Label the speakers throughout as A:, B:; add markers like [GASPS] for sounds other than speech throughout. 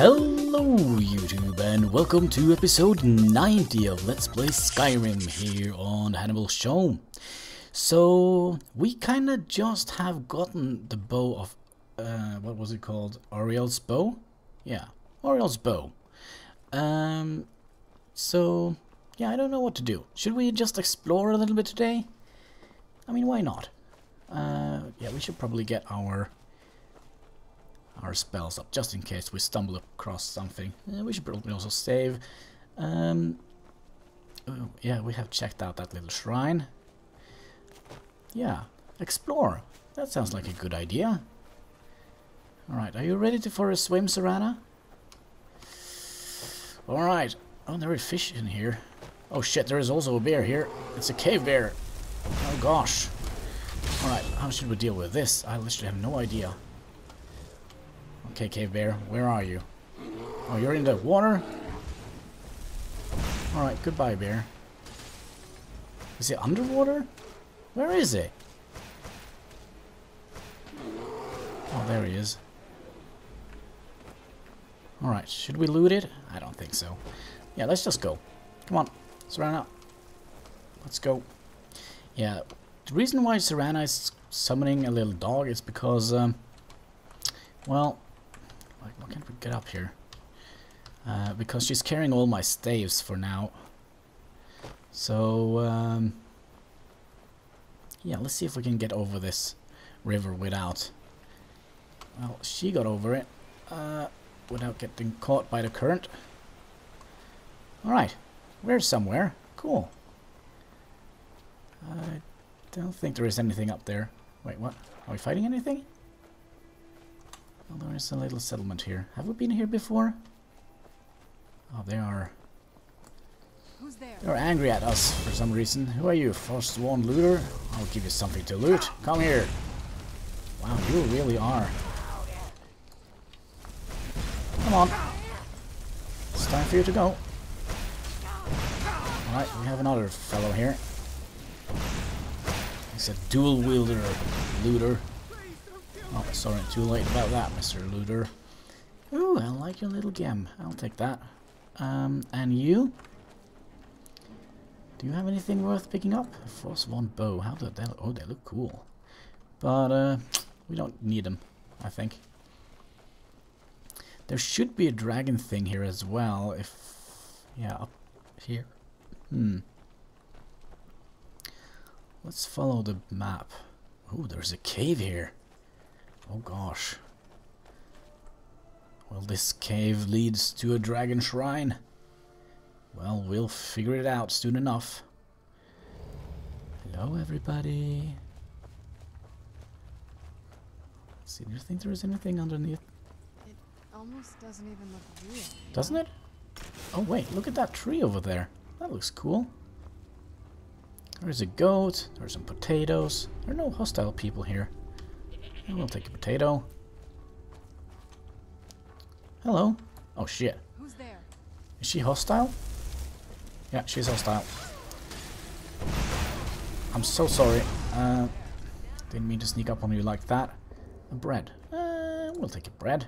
A: Hello YouTube and welcome to episode 90 of Let's Play Skyrim here on Hannibal Show. So we kinda just have gotten the bow of, uh, what was it called? Auriel's bow? Yeah, Auriel's bow. Um, so yeah, I don't know what to do. Should we just explore a little bit today? I mean, why not? Uh, yeah, we should probably get our our spells up just in case we stumble across something. Uh, we should probably also save. Um, oh, yeah, we have checked out that little shrine. Yeah, explore. That sounds like a good idea. Alright, are you ready to, for a swim, Serana? Alright. Oh, there is fish in here. Oh shit, there is also a bear here. It's a cave bear. Oh gosh. Alright, how should we deal with this? I literally have no idea. Okay, Cave Bear, where are you? Oh, you're in the water? Alright, goodbye, bear. Is it underwater? Where is it? Oh, there he is. Alright, should we loot it? I don't think so. Yeah, let's just go. Come on, Serana. Let's go. Yeah, the reason why Serana is summoning a little dog is because, um, well, like, why can't we get up here? Uh, because she's carrying all my staves for now. So, um, yeah, let's see if we can get over this river without... Well, she got over it uh, without getting caught by the current. Alright, we're somewhere. Cool. I don't think there is anything up there. Wait, what? Are we fighting anything? Well, there is a little settlement here. Have we been here before? Oh, they are...
B: Who's there?
A: They're angry at us for some reason. Who are you, first Forsworn looter? I'll give you something to loot. Come here. Wow, you really are. Come on. It's time for you to go. Alright, we have another fellow here. He's a dual wielder looter. Oh, sorry, too late about that, Mr. Looter. Ooh, I like your little gem. I'll take that. Um, and you? Do you have anything worth picking up? Forsworn bow. How do they look? Oh, they look cool. But, uh, we don't need them, I think. There should be a dragon thing here as well, if... Yeah, up here. Hmm. Let's follow the map. Oh, there's a cave here. Oh gosh. Well, this cave leads to a dragon shrine. Well, we'll figure it out soon enough. Hello, everybody. Let's see, do you think there is anything underneath?
B: It almost doesn't even look real.
A: Doesn't it? Oh, wait, look at that tree over there. That looks cool. There's a goat, there's some potatoes. There are no hostile people here. I will take a potato. Hello. Oh shit.
B: Who's there?
A: Is she hostile? Yeah, she's hostile. I'm so sorry. Uh, didn't mean to sneak up on you like that. A bread. Uh, we'll take a bread.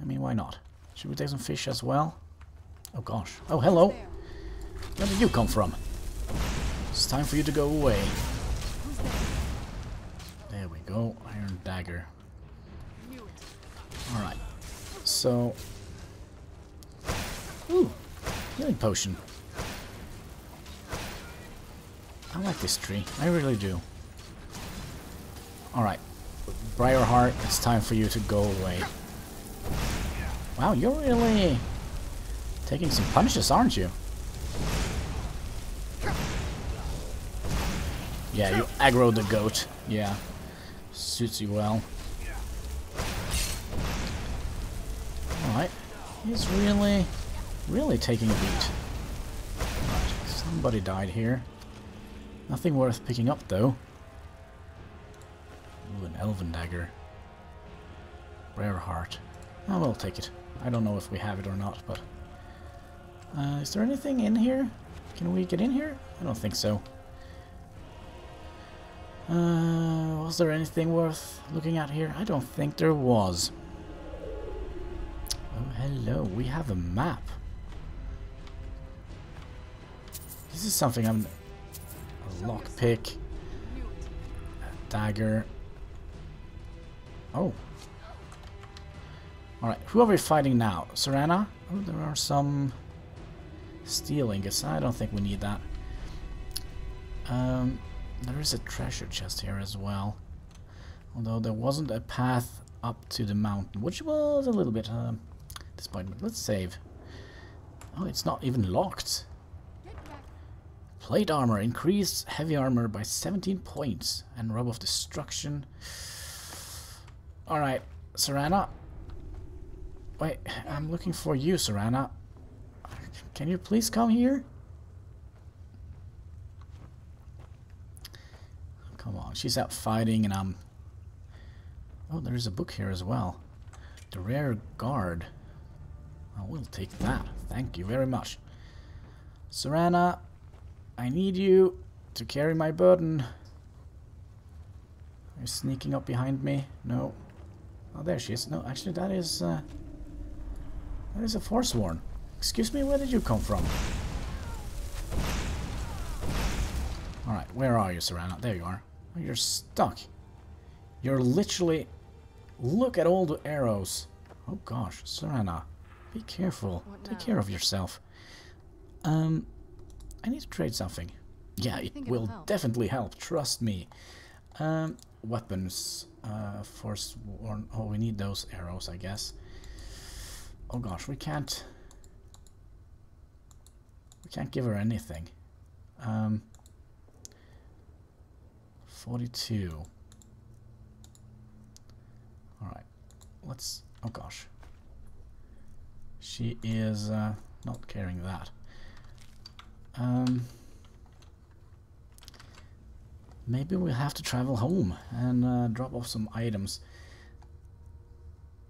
A: I mean, why not? Should we take some fish as well? Oh gosh. Oh, hello. Where did you come from? It's time for you to go away.
B: There?
A: We go. Iron dagger. Alright. So... Ooh! Healing potion. I like this tree. I really do. Alright. Briarheart, it's time for you to go away. Wow, you're really taking some punches, aren't you? Yeah, you aggro the goat. Yeah. Suits you well. Alright. He's really, really taking a beat. Right, somebody died here. Nothing worth picking up, though. Ooh, an elven dagger. Briarheart. Oh, we'll take it. I don't know if we have it or not, but... Uh, is there anything in here? Can we get in here? I don't think so. Uh, was there anything worth looking at here? I don't think there was. Oh, hello. We have a map. This is something I'm... A lockpick. A dagger. Oh. Alright, who are we fighting now? Serana? Oh, there are some steel ingots. I don't think we need that. Um, there is a treasure chest here as well. Although there wasn't a path up to the mountain, which was a little bit um, disappointment. Let's save. Oh, it's not even locked. Plate armor increased heavy armor by 17 points and rub of destruction. Alright, Serana. Wait, I'm looking for you, Serana. Can you please come here? She's out fighting and I'm... Oh, there's a book here as well. The Rear Guard. I will take that. Thank you very much. Serana, I need you to carry my burden. Are you sneaking up behind me? No. Oh, there she is. No, actually, that is, uh, that is a Forsworn. Excuse me, where did you come from? Alright, where are you, Serana? There you are. You're stuck. You're literally... Look at all the arrows. Oh gosh, Serana. Be careful. Take care of yourself. Um, I need to trade something. Yeah, it will
B: help.
A: definitely help. Trust me. Um, weapons. Uh, force. Warn oh, we need those arrows, I guess. Oh gosh, we can't. We can't give her anything. Um, forty-two. All right, let's. Oh gosh. She is uh, not carrying that. Um, maybe we'll have to travel home and uh, drop off some items.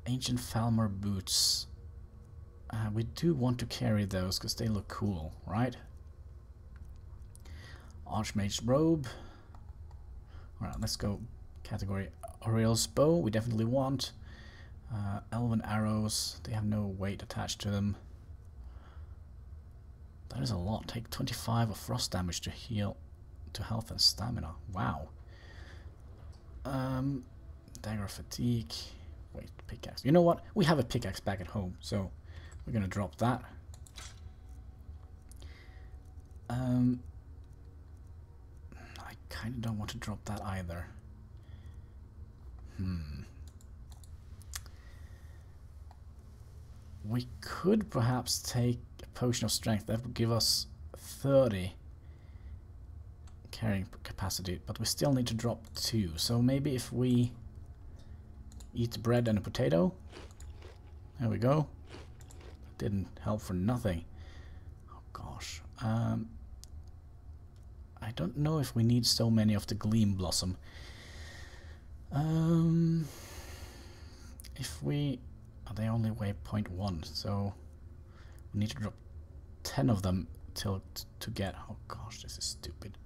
A: Ancient Falmer boots. Uh, we do want to carry those because they look cool, right? Archmage's robe. Alright, let's go category Auriel's bow. We definitely want. Uh, elven arrows. They have no weight attached to them. That is a lot. Take 25 of frost damage to heal to health and stamina. Wow. Um, dagger fatigue. Wait, pickaxe. You know what? We have a pickaxe back at home, so we're gonna drop that. Um, kind of don't want to drop that either. Hmm. We could perhaps take a potion of strength. That would give us 30 carrying capacity, but we still need to drop 2. So maybe if we eat bread and a potato. There we go. Didn't help for nothing. Oh gosh. Um, I don't know if we need so many of the Gleamblossom. Um, if we... Oh, they only weigh 0.1, so we need to drop 10 of them till to get... Oh gosh, this is stupid.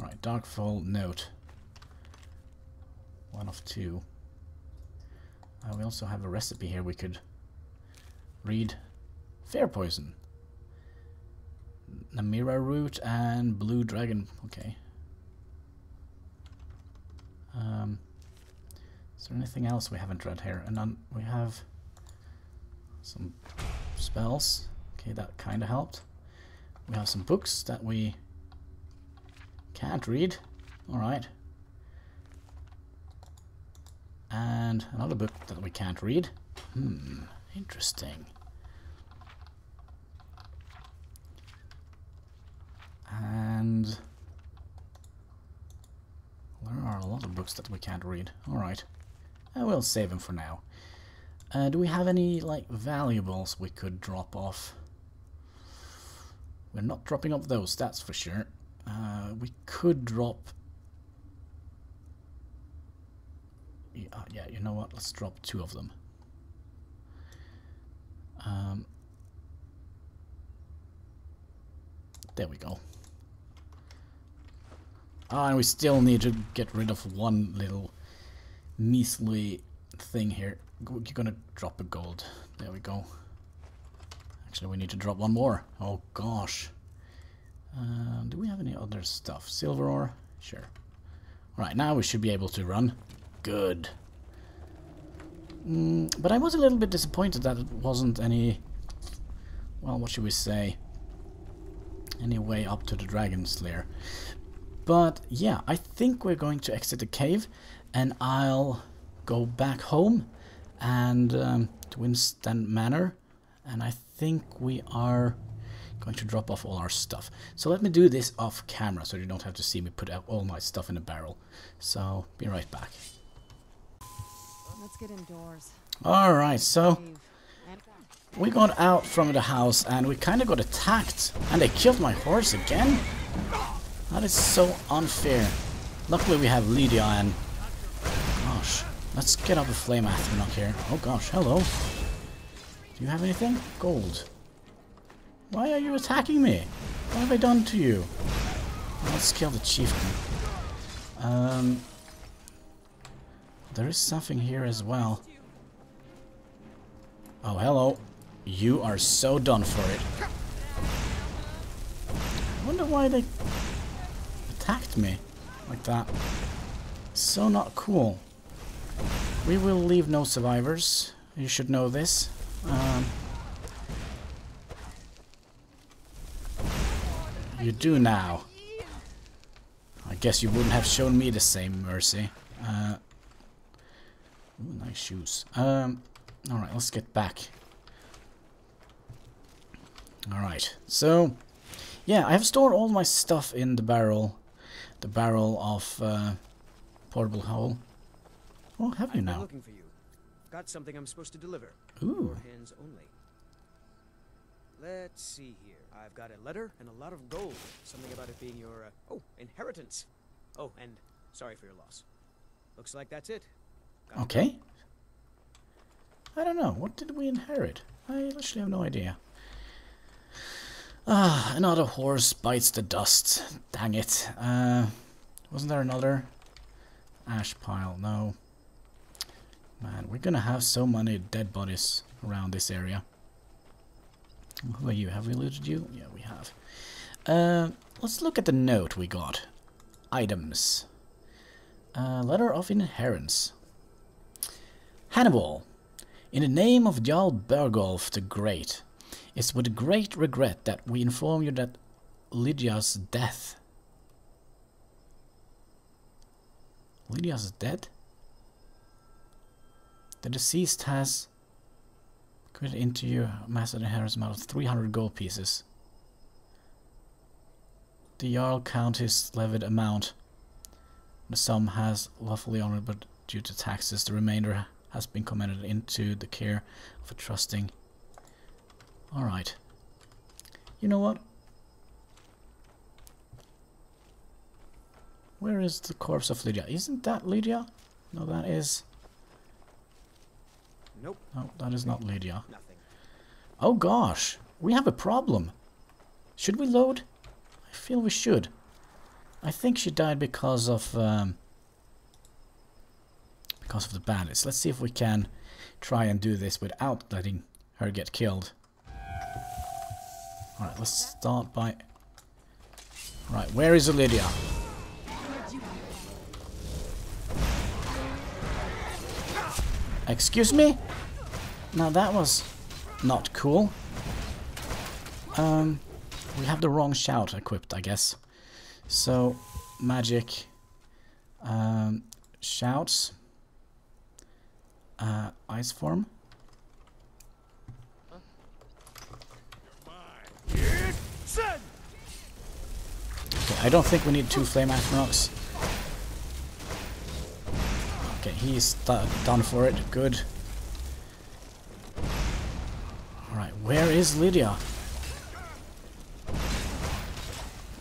A: Alright, Darkfall Note. One of two. Uh, we also have a recipe here we could read. Fair poison. Namira's Rot and blue dragon. Okay. Um, is there anything else we haven't read here? And we have some spells. Okay, that kind of helped. We have some books that we can't read. Alright. And another book that we can't read. Hmm, interesting. And there are a lot of books that we can't read. Alright. I will save them for now. Uh, do we have any, like, valuables we could drop off? We're not dropping off those, that's for sure. Uh, we could drop... Yeah, uh, yeah, you know what? Let's drop two of them. Um, there we go. Ah, and we still need to get rid of one little measly thing here. You're gonna drop a gold. There we go. Actually, we need to drop one more. Oh gosh. Uh, do we have any other stuff? Silver ore? Sure. Right, now we should be able to run. Good. Mm, but I was a little bit disappointed that it wasn't any... Well, what should we say? Any way up to the Dragon's Lair. But yeah, I think we're going to exit the cave and I'll go back home and um, to Windstad Manor and I think we are going to drop off all our stuff. So let me do this off camera so you don't have to see me put out all my stuff in a barrel. So be right back.
B: Let's get indoors.
A: Alright, so we got out from the house and we kind of got attacked and they killed my horse again? That is so unfair. Luckily we have Lydia and... Gosh, let's get up a flame Atronach here. Oh gosh, hello. Do you have anything? Gold. Why are you attacking me? What have I done to you? Let's kill the chieftain. Um, there is something here as well. Oh, hello. You are so done for it. I wonder why they attacked me like that. So not cool. We will leave no survivors. You should know this. Um, you do now. I guess you wouldn't have shown me the same mercy. Uh, ooh, nice shoes. Um, Alright, let's get back. Alright, so... Yeah, I have stored all my stuff in the barrel. The barrel of uh, portable hole. Oh, have you now?
C: looking for you. Got something I'm supposed to deliver.
A: Ooh.
C: Hands only. Let's see here. I've got a letter and a lot of gold. Something about it being your uh, oh inheritance. Oh, and sorry for your loss. Looks like that's it. Got it.
A: Okay. I don't know. What did we inherit? I literally have no idea. Ah, another horse bites the dust. Dang it. Uh, wasn't there another? Ash pile. No. Man, we're gonna have so many dead bodies around this area. Who are you? Have we looted you? Yeah, we have. Uh, let's look at the note we got. Items. Uh, letter of inheritance. Hannibal, in the name of Jarl Balgruuf the Great, it's with great regret that we inform you that Lydia's death. Lydia's dead? The deceased has committed into your massive inheritance amount of 300 gold pieces. The Jarl count his levied amount. The sum has lawfully honored, but due to taxes, the remainder has been commended into the care of a trusting. Alright. You know what? Where is the corpse of Lydia? Isn't that Lydia? No, that is.
C: Nope,
A: No, that is not Lydia.
C: nothing.
A: Oh gosh, we have a problem. Should we load? I feel we should. I think she died because of um, because of the bandits. Let's see if we can try and do this without letting her get killed. Alright, let's start by... Right, where is Lydia? Excuse me? Now that was not cool. Um, we have the wrong shout equipped, I guess. So, magic, um, shouts, uh, ice form. Okay, I don't think we need two flame Atronachs. Okay, he's done for it. Good. Alright, where is Lydia?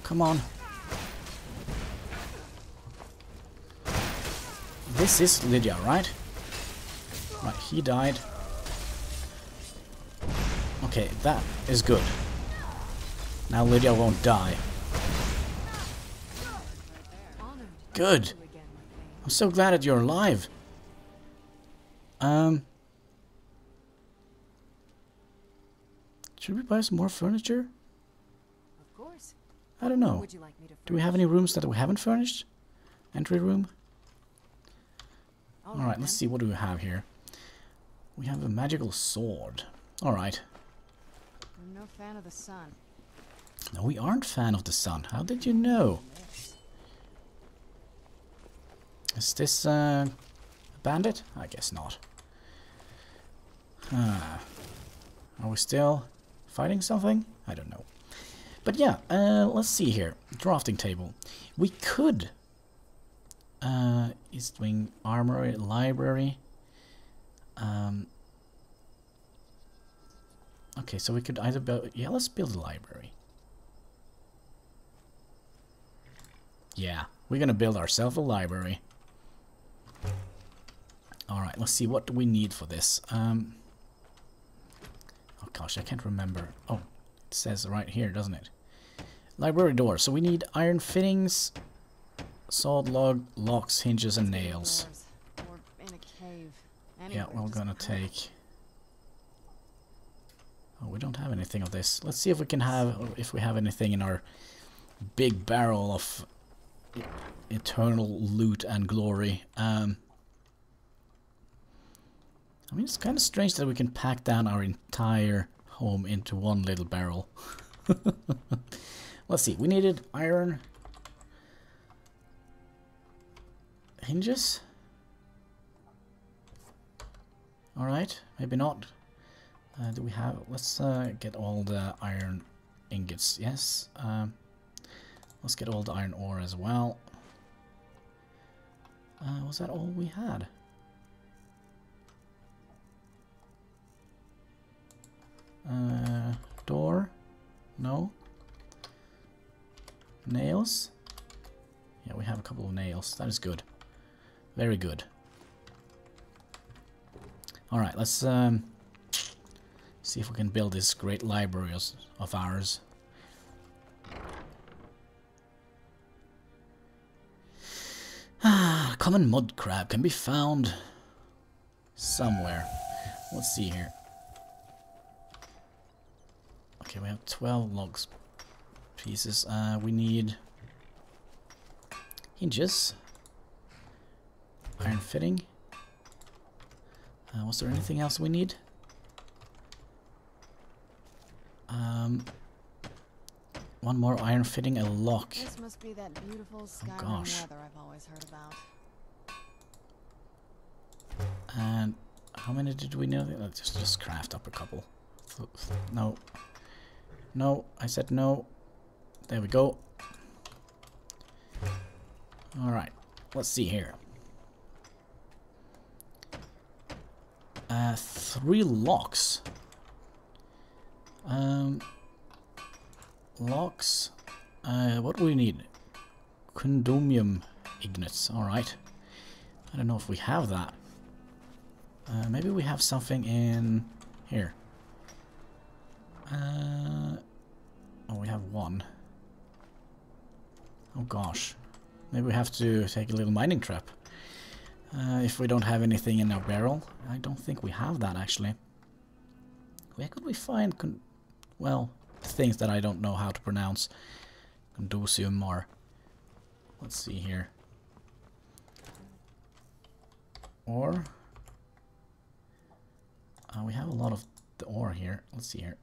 A: Come on. This is Lydia, right? Right, he died. Okay, that is good. Now Lydia won't die. Good. I'm so glad that you're alive. Um. Should we buy some more furniture?
B: Of course.
A: I don't know.
B: Like
A: Do we have any rooms that we haven't furnished? Entry room? Alright, let's see what do we have here. We have a magical sword. Alright.
B: I'm no fan of the sun.
A: No, we aren't fan of the sun. How did you know? Yeah. Is this uh, a bandit? I guess not. Ah. Are we still fighting something? I don't know. But yeah, uh, let's see here. Drafting table. We could... Uh, East Wing Armory, Library. Um, okay, so we could either build... Yeah, let's build a library. Yeah, we're gonna build ourselves a library. Alright, let's see, what do we need for this? Um, oh gosh, I can't remember. Oh, it says right here, doesn't it? Library door. So we need iron fittings, sawed log, locks, hinges, and nails. Yeah, we're gonna take... Oh, we don't have anything of this. Let's see if we can have, if we have anything in our big barrel of eternal loot and glory. Um, I mean, it's kind of strange that we can pack down our entire home into one little barrel. [LAUGHS] Let's see, we needed iron hinges. Alright, maybe not. Uh, do we have... Let's uh, get all the iron ingots. Yes. Um, let's get all the iron ore as well. Uh, was that all we had? Uh, door? No. Nails? Yeah, we have a couple of nails. That is good. Very good. Alright, let's um, see if we can build this great library of ours. Ah, common mud crab can be found somewhere. Let's see here. Okay, we have 12 logs pieces. Uh, we need hinges, iron fitting. Uh, was there anything else we need? Um, one more iron fitting, a lock.
B: This must be that beautiful Skyrim
A: gosh.
B: weather I've always heard about.
A: And how many did we know? Let's just, just craft up a couple. No. No, I said no. There we go. Alright, let's see here. Uh, three locks. Um, locks. Uh, what do we need? Condomium ignates. Alright. I don't know if we have that. Uh, maybe we have something in here. Uh, oh, we have one. Oh gosh. Maybe we have to take a little mining trap. Uh, if we don't have anything in our barrel. I don't think we have that actually. Where could we find, well, things that I don't know how to pronounce? Condosium or... Let's see here. Or... Uh, we have a lot of the ore here. Let's see here.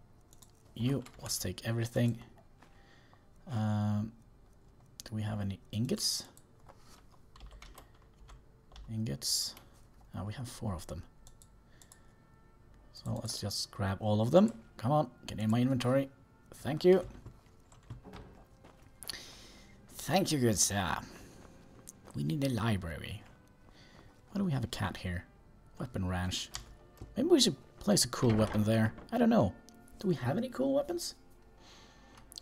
A: You, let's take everything. Um, do we have any ingots? Ingots. Uh, we have four of them. So let's just grab all of them. Come on, get in my inventory. Thank you. Thank you, good sir. We need a library. Why do we have a cat here? Weapon ranch. Maybe we should place a cool weapon there. I don't know. Do we have any cool weapons?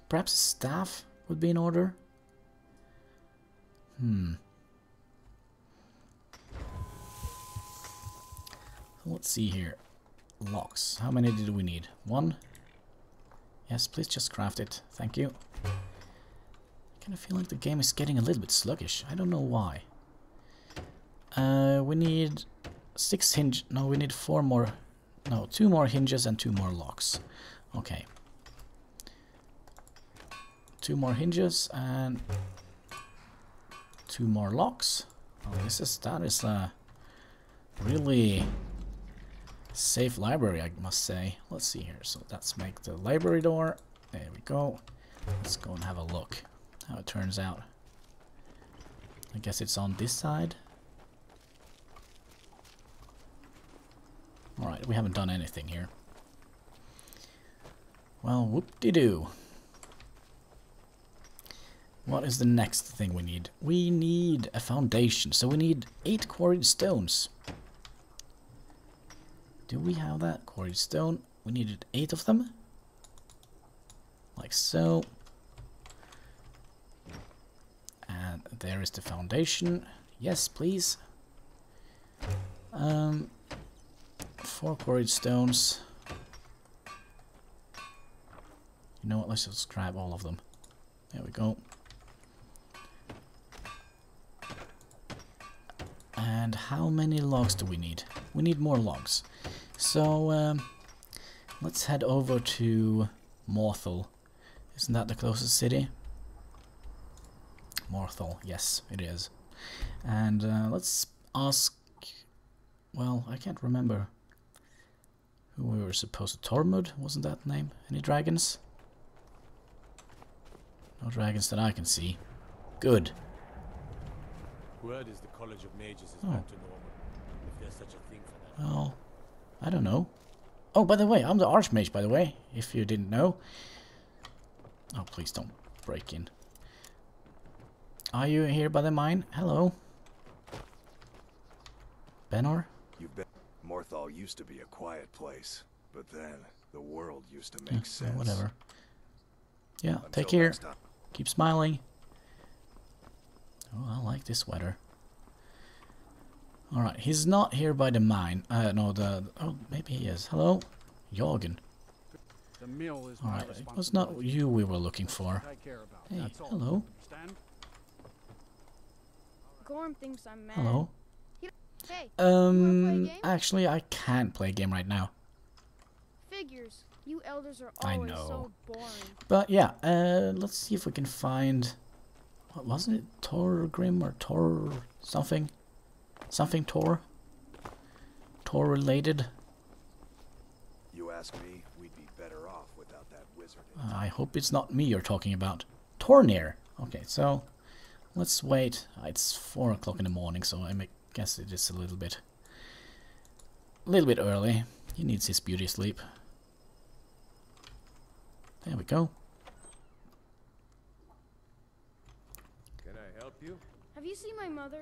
A: Perhaps a staff would be in order? Hmm. Let's see here. Locks. How many did we need? One? Yes, please just craft it. Thank you. I kind of feel like the game is getting a little bit sluggish. I don't know why. Uh, we need six hinge. No, we need four more. No, two more hinges and two more locks. Okay. Two more hinges and two more locks. Oh, this is that is a really safe library, I must say. Let's see here. So let's make the library door. There we go. Let's go and have a look how it turns out. I guess it's on this side. Alright, we haven't done anything here. Well, whoop-de-doo. What is the next thing we need? We need a foundation, so we need eight quarried stones. Do we have that? Quarried stone. We needed eight of them. Like so. And there is the foundation. Yes, please. Um, four quarried stones. You know what? Let's just grab all of them. There we go. And how many logs do we need? We need more logs. So, um, let's head over to Morthal. Isn't that the closest city? Morthal, yes, it is. And uh, let's ask... Well, I can't remember we were supposed to... Tormund, wasn't that the name? Any dragons? No dragons that I can see. Good.
D: Word is the College of Mages is
A: Oh.
D: back to normal, if there's such a thing for that.
A: Well, I don't know. Oh, by the way, I'm the Archmage, by the way, if you didn't know. Oh, please don't break in. Are you here by the mine? Hello? Benor?
E: You've been. Morthal used to be a quiet place, but then the world used to
A: Yeah,
E: make
A: well,
E: sense.
A: whatever. Yeah,
E: Until
A: take care. Keep smiling. Oh, I like this sweater. Alright, he's not here by the mine. Uh, no, the... Oh, maybe he is. Hello? Jorgen.
F: The mill is my
A: Alright, it was not you we were looking for.
F: I care about.
A: Hey, hello.
G: Gorm thinks I'm mad.
A: Hello?
G: Hey,
A: Um,
G: game?
A: actually, I can't play a game right now.
G: figures. You elders are
A: I
G: always
A: know.
G: so boring.
A: But yeah, uh, let's see if we can find. What wasn't it? Torgrim or Tor something? Something Tor? Tor related?
E: You ask me, we'd be better off without that wizard.
A: Uh, I hope it's not me you're talking about. Tornir! Okay, so let's wait. Uh, It's 4 o'clock in the morning, so I may guess it is a little bit. A little bit early. He needs his beauty sleep. There we go.
D: Can I help you?
G: Have you seen my mother?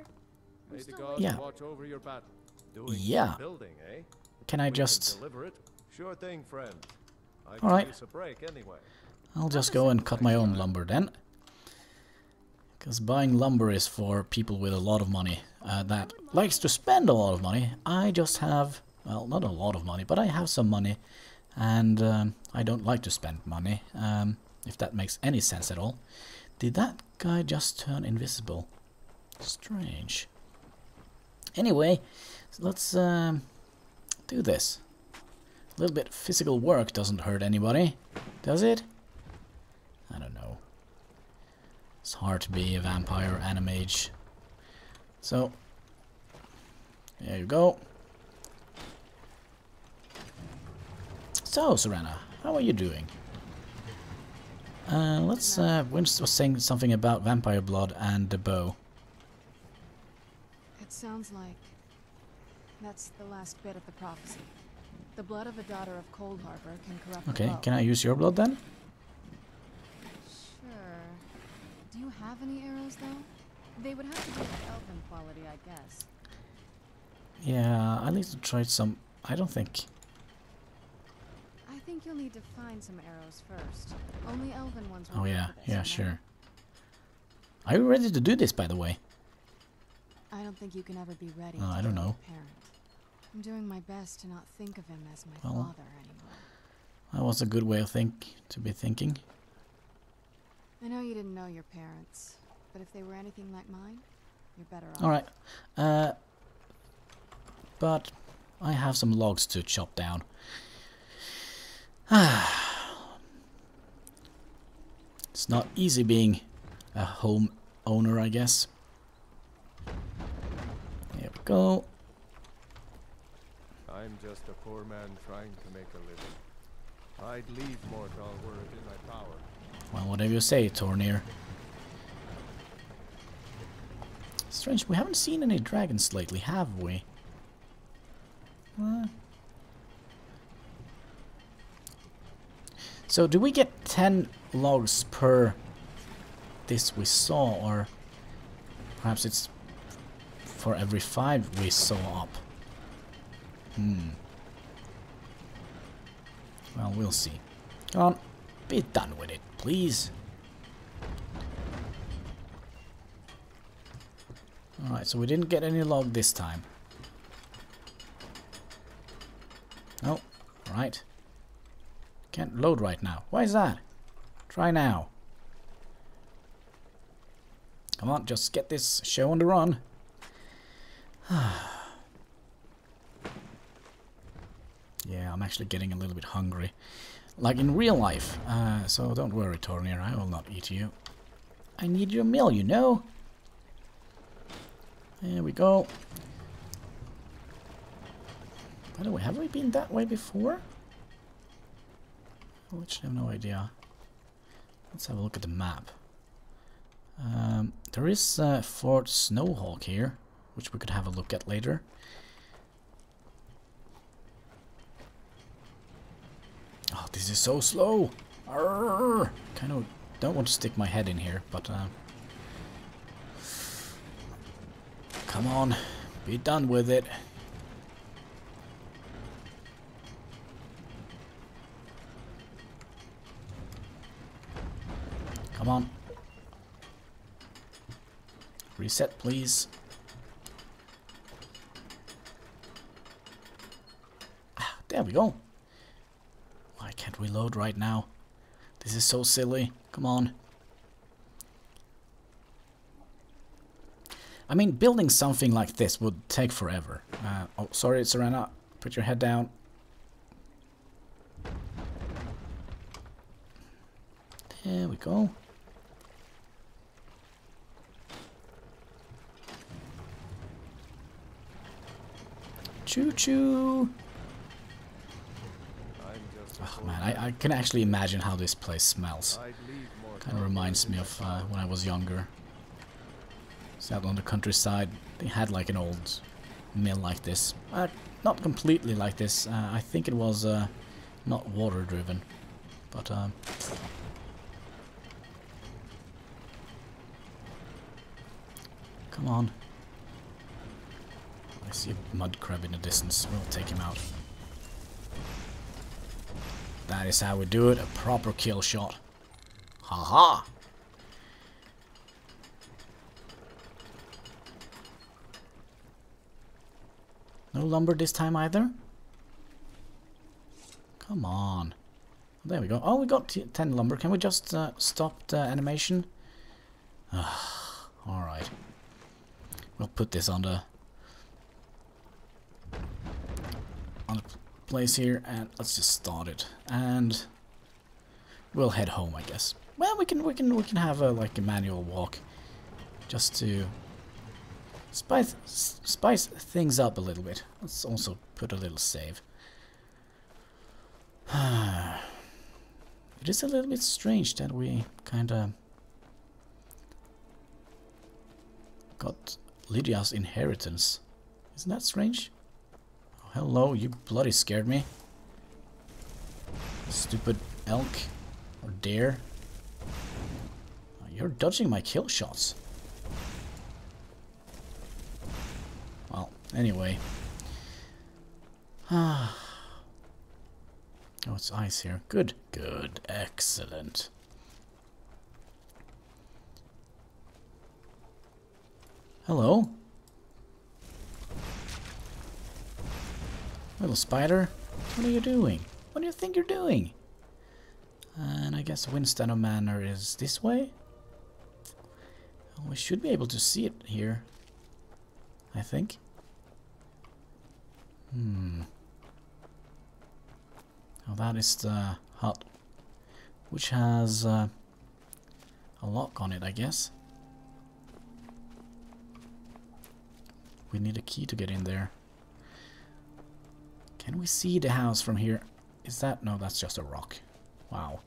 G: I'm
D: May the
G: still
D: gods.
A: Yeah.
D: watch over your battle. Doing
A: Yeah.
D: building, eh?
A: Can I
D: We can
A: just.
D: deliver it? Sure thing, friend. I
A: All right.
D: a break anyway.
A: I'll just go and cut my own lumber then. Because buying lumber is for people with a lot of money uh, that likes to spend a lot of money. I just have, well, not a lot of money, but I have some money. And um, I don't like to spend money, um, if that makes any sense at all. Did that guy just turn invisible? Strange. Anyway, let's um, do this. A little bit of physical work doesn't hurt anybody, does it? I don't know. It's hard to be a vampire and a mage. So, there you go. So, Serana, how are you doing? Uh, let's, uh, Winston was saying something about vampire blood and the bow.
B: It sounds like that's the last bit of the prophecy. The blood of a daughter of Coldharbour can corrupt
A: Okay, can I use your blood then?
B: Sure. Do you have any arrows, though? They would have to be of elven quality, I guess.
A: Yeah, I need to try some. I don't think.
B: I think you'll need to find some arrows first. Only elven ones
A: Oh yeah, yeah, sure. Are you ready to do this, by the way?
B: I don't think you can ever be ready.
A: Uh,
B: to
A: I don't know.
B: I'm doing my best to not think of him as my
A: Well-
B: father anymore.
A: That was a good way of think to be thinking.
B: I know you didn't know your parents, but if they were anything like mine, you're better off.
A: All right, uh, but I have some logs to chop down. [SIGHS] It's not easy being a home owner, I guess. Here we go.
H: I'm just a poor man trying to make a living. I'd leave Morthal were it in my power.
A: Well, whatever you say, Tornir. Strange, we haven't seen any dragons lately, have we? Uh, so, do we get 10 logs per this we saw, or perhaps it's for every 5 we saw up? Hmm. Well, we'll see. Come on, be done with it, please. Alright, so we didn't get any log this time. Oh, right. Can't load right now. Why is that? Try now. Come on, just get this show on the run. [SIGHS] yeah, I'm actually getting a little bit hungry. Like in real life. Uh, so don't worry, Tornir, I will not eat you. I need your meal, you know? There we go. By the way, have we been that way before? I actually have no idea. Let's have a look at the map. Um, there is uh, Fort Snowhawk here, which we could have a look at later. This is so slow! Kind of don't want to stick my head in here, but... Uh, come on, be done with it. Come on. Reset, please. Ah, there we go. Why load right now? This is so silly. Come on. I mean, building something like this would take forever. Uh, oh, sorry, Serana. Put your head down. There we go. Choo choo choo!
H: I'm just a
A: Man, I, I can actually imagine how this place smells. Kind of reminds me of uh, when I was younger. So out on the countryside, they had like an old mill like this. Uh, not completely like this. Uh, I think it was uh, not water driven, but um, come on. I see a mud crab in the distance. We'll take him out. That is how we do it. A proper kill shot. Haha. -ha. No lumber this time either? Come on. There we go. Oh, we got t 10 lumber. Can we just uh, stop the animation? [SIGHS] Alright. We'll put this on the on the place here and let's just start it. And we'll head home, I guess. Well, we can we can we can have a like a manual walk just to spice spice things up a little bit. Let's also put a little save. [SIGHS] it is a little bit strange that we kind of got Lydia's inheritance. Isn't that strange? Hello, you bloody scared me. Stupid elk or deer. Oh, You're dodging my kill shots. Well, anyway. [SIGHS] Oh, it's ice here. Good. Good. Excellent. Hello? Little spider, what are you doing? What do you think you're doing? And I guess Windstad Manor is this way? We should be able to see it here. I think. Hmm. Oh, that is the hut, which has uh, a lock on it, I guess. We need a key to get in there. Can we see the house from here? Is that... No, that's just a rock. Wow.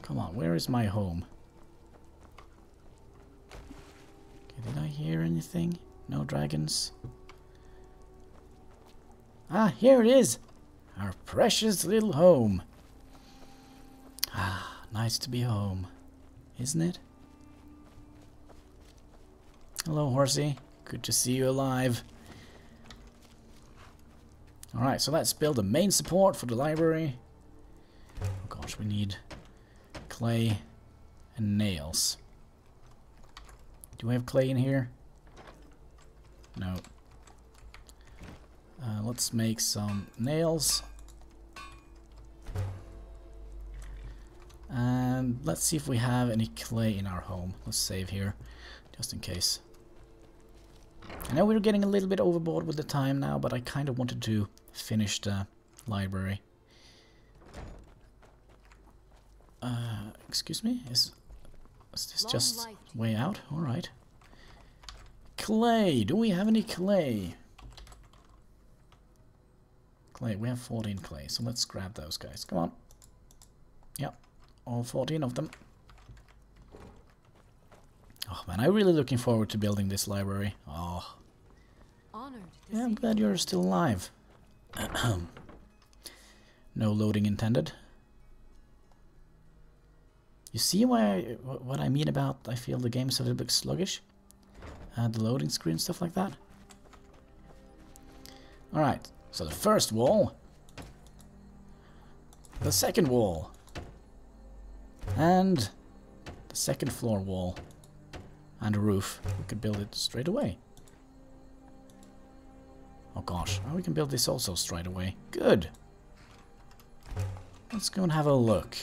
A: Come on, where is my home? Okay, did I hear anything? No dragons? Ah, here it is! Our precious little home. Ah, nice to be home, isn't it? Hello, horsey. Good to see you alive. Alright, so let's build a main support for the library. Oh gosh, we need clay and nails. Do we have clay in here? No. Uh, let's make some nails. And let's see if we have any clay in our home. Let's save here, just in case. I know we're getting a little bit overboard with the time now, but I kind of wanted to finish the library. Uh, excuse me? Is, is this just way out? Alright. Clay! Do we have any clay? Clay, we have 14 clay, so let's grab those guys. Come on. Yep, all 14 of them. Oh man, I'm really looking forward to building this library. Oh. Yeah, I'm glad you're still alive. [CLEARS THROAT] no loading intended. You see why I, what I mean about I feel the game's a little bit sluggish? Uh, the loading screen, stuff like that. Alright, so the first wall. The second wall. And the second floor wall. And a roof. We could build it straight away. Oh gosh, oh, we can build this also straight away. Good. Let's go and have a look.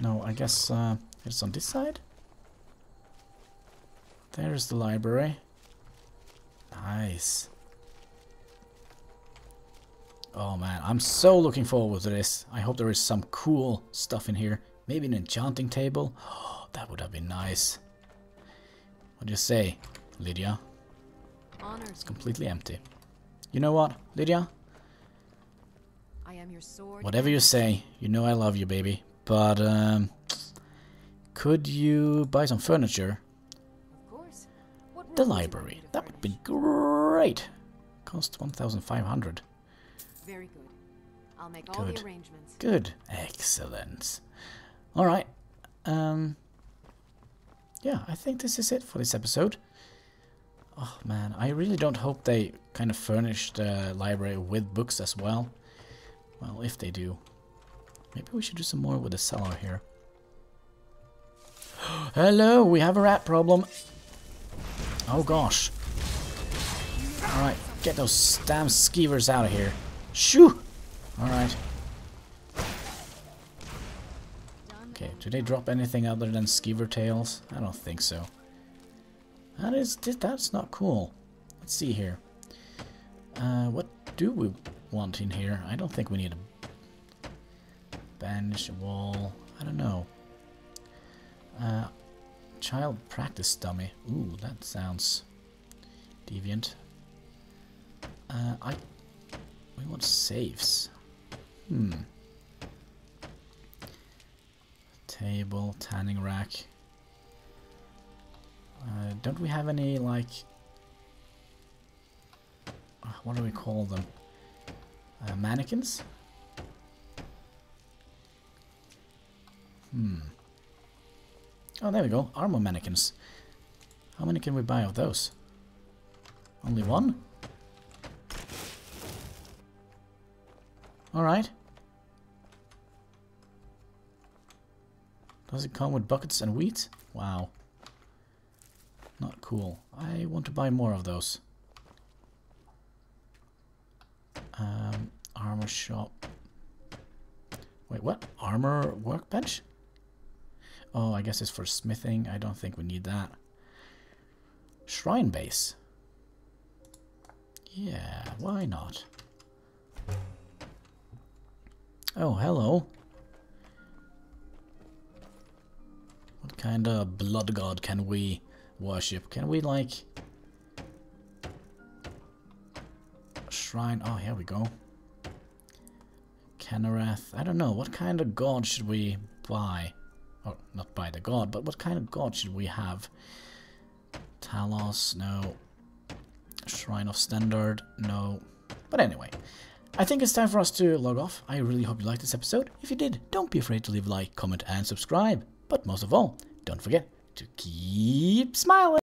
A: No, I guess uh, it's on this side. There's the library. Nice. Oh man, I'm so looking forward to this. I hope there is some cool stuff in here. Maybe an enchanting table. Oh, [GASPS] that would have been nice. What do you say, Lydia? It's completely empty. You know what, Lydia?
B: I am your sword.
A: Whatever you say, you know I love you, baby. But, um, could you buy some furniture?
B: Of course.
A: The
B: role would you like
A: library. That would be great. Cost 1,500.
B: Very good. I'll make all the arrangements.
A: Good. Excellent. Alright. Um, yeah, I think this is it for this episode. Oh man, I really don't hope they kind of furnish the library with books as well. Well, if they do. Maybe we should do some more with the cellar here. [GASPS] Hello, we have a rat problem. Oh gosh. Alright, get those damn skeevers out of here. Shoo! Alright. Okay, do they drop anything other than skeever tails? I don't think so. That is, that's not cool. Let's see here. Uh, what do we want in here? I don't think we need a bench, a wall. I don't know. Uh, child practice dummy. Ooh, that sounds deviant. Uh, I we want safes. Hmm. Table, tanning rack. Uh, don't we have any like? uh, What do we call them? Uh, mannequins. Hmm. Oh, there we go. Armor mannequins. How many can we buy of those? Only one? Alright. Does it come with buckets and wheat? Wow. Not cool. I want to buy more of those. Um, armor shop. Wait, what? Armor workbench? Oh, I guess it's for smithing. I don't think we need that. Shrine base. Yeah, why not? Oh, hello. What kind of blood god can we worship? Can we, like... Shrine... Oh, here we go. Kynareth. I don't know. What kind of god should we buy? Oh, not buy the god, but what kind of god should we have? Talos, no. Shrine of Stendarr, no. But anyway, I think it's time for us to log off. I really hope you liked this episode. If you did, don't be afraid to leave a like, comment, and subscribe. But most of all, don't forget to keep smiling.